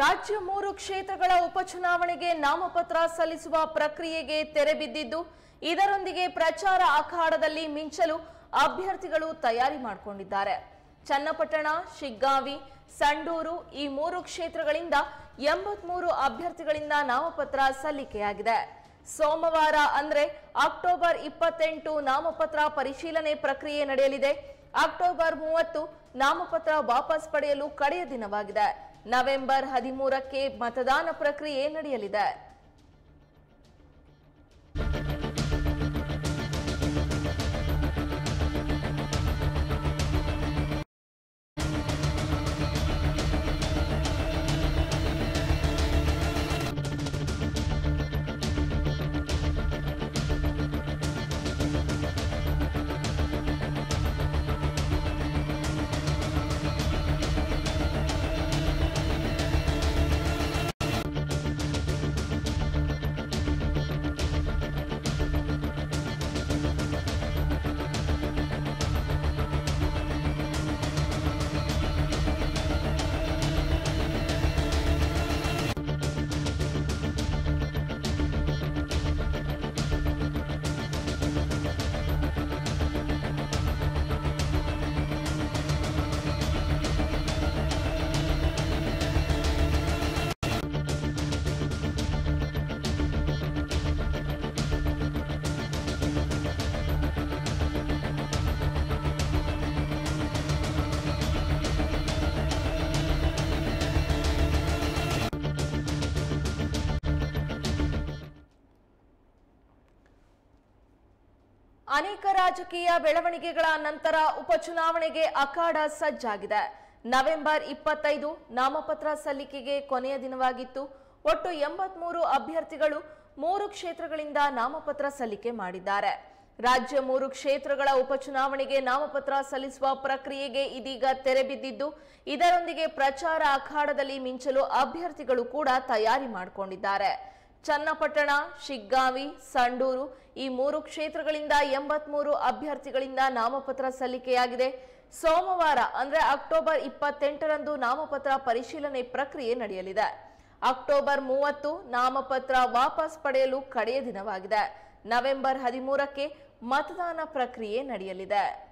ರಾಜ್ಯ ಮೂರು ಕ್ಷೇತ್ರಗಳ ಉಪಚುನಾವಣೆಗೆ ನಾಮಪತ್ರ ಸಲ್ಲಿಸುವ ಪ್ರಕ್ರಿಯೆಗೆ ತೆರೆ ಬಿದ್ದಿದ್ದು, ಇದರೊಂದಿಗೆ ಪ್ರಚಾರ ಅಖಾಡದಲ್ಲಿ ಮಿಂಚಲು ಅಭ್ಯರ್ಥಿಗಳು ತಯಾರಿ ಮಾಡಿಕೊಂಡಿದ್ದಾರೆ. ಚನ್ನಪಟ್ಟಣ, ಶಿಗ್ಗಾವಿ, ಸಂಡೂರು ಈ ಮೂರು ಕ್ಷೇತ್ರಗಳಿಂದ ಎಂಬತ್ಮೂರು ಅಭ್ಯರ್ಥಿಗಳಿಂದ ನಾಮಪತ್ರ ಸಲ್ಲಿಕೆಯಾಗಿದೆ. ಸೋಮವಾರ ಅಂದ್ರೆ ಅಕ್ಟೋಬರ್ ಇಪ್ಪತ್ತೆಂಟು ನಾಮಪತ್ರ ಪರಿಶೀಲನೆ ಪ್ರಕ್ರಿಯೆ ನಡೆಯಲಿದೆ. ಅಕ್ಟೋಬರ್ ಮೂವತ್ತು ನಾಮಪತ್ರ ವಾಪಸ್ ಪಡೆಯಲು ಕಡೆಯ ದಿನವಾಗಿದೆ. ನವೆಂಬರ್ ಹದಿಮೂರಕ್ಕೆ ಮತದಾನ ಪ್ರಕ್ರಿಯೆ ನಡೆಯಲಿದೆ. ಅನೇಕ ರಾಜಕೀಯ ಬೆಳವಣಿಗೆಗಳ ನಂತರ ಉಪಚುನಾವಣೆಗೆ ಅಖಾಡ ಸಜ್ಜಾಗಿದೆ. ನವೆಂಬರ್ ಇಪ್ಪತ್ತೈದು ನಾಮಪತ್ರ ಸಲ್ಲಿಕೆಗೆ ಕೊನೆಯ ದಿನವಾಗಿತ್ತು. ಒಟ್ಟು ಎಂಬತ್ಮೂರು ಅಭ್ಯರ್ಥಿಗಳು ಮೂರು ಕ್ಷೇತ್ರಗಳಿಂದ ನಾಮಪತ್ರ ಸಲ್ಲಿಕೆ ಮಾಡಿದ್ದಾರೆ. ರಾಜ್ಯ ಮೂರು ಕ್ಷೇತ್ರಗಳ ಉಪಚುನಾವಣೆಗೆ ನಾಮಪತ್ರ ಸಲ್ಲಿಸುವ ಪ್ರಕ್ರಿಯೆಗೆ ಇದೀಗ ತೆರೆ ಬಿದ್ದಿದ್ದು, ಇದರೊಂದಿಗೆ ಪ್ರಚಾರ ಅಖಾಡದಲ್ಲಿ ಮಿಂಚಲು ಅಭ್ಯರ್ಥಿಗಳು ಕೂಡ ತಯಾರಿ ಮಾಡಿಕೊಂಡಿದ್ದಾರೆ. ಚನ್ನಪಟ್ಟಣ, ಶಿಗ್ಗಾವಿ, ಸಂಡೂರು ಈ ಮೂರು ಕ್ಷೇತ್ರಗಳಿಂದ ಎಂಬತ್ಮೂರು ಅಭ್ಯರ್ಥಿಗಳಿಂದ ನಾಮಪತ್ರ ಸಲ್ಲಿಕೆಯಾಗಿದೆ. ಸೋಮವಾರ, ಅಂದ್ರೆ ಅಕ್ಟೋಬರ್ ಇಪ್ಪತ್ತೆಂಟರಂದು ನಾಮಪತ್ರ ಪರಿಶೀಲನೆ ಪ್ರಕ್ರಿಯೆ ನಡೆಯಲಿದೆ. ಅಕ್ಟೋಬರ್ ಮೂವತ್ತು ನಾಮಪತ್ರ ವಾಪಸ್ ಪಡೆಯಲು ಕಡೆಯ ದಿನವಾಗಿದೆ. ನವೆಂಬರ್ ಹದಿಮೂರಕ್ಕೆ ಮತದಾನ ಪ್ರಕ್ರಿಯೆ ನಡೆಯಲಿದೆ.